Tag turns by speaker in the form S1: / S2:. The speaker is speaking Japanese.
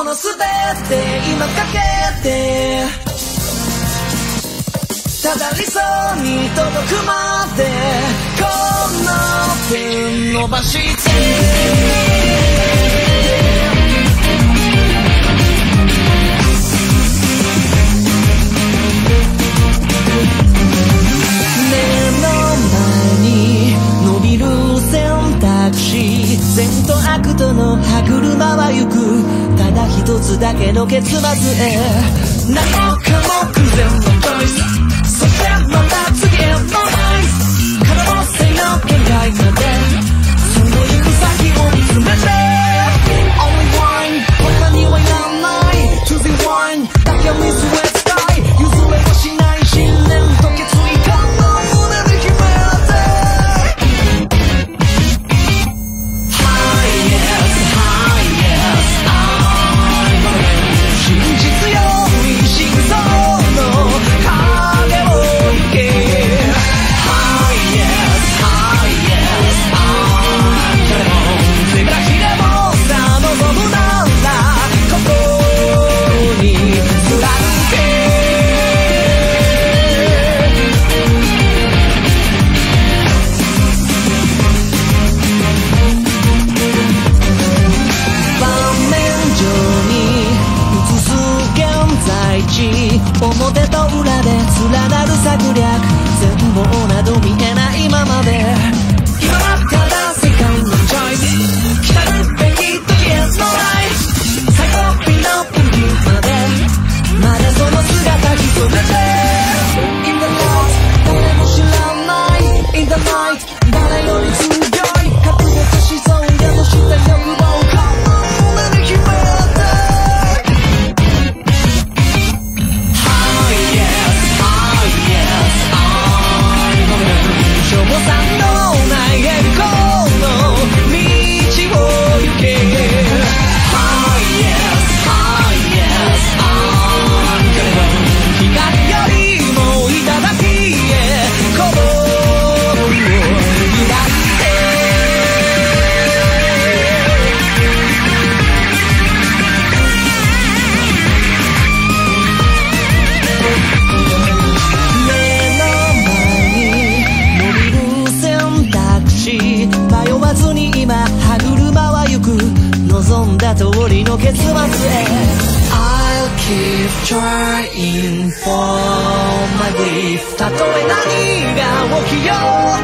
S1: 今かけてただ理想に届くまでこの手伸ばして目の前に伸びる選択肢全頭ただひとつだけの結末へ。I'll keep trying for my belief たとえ何が起きよう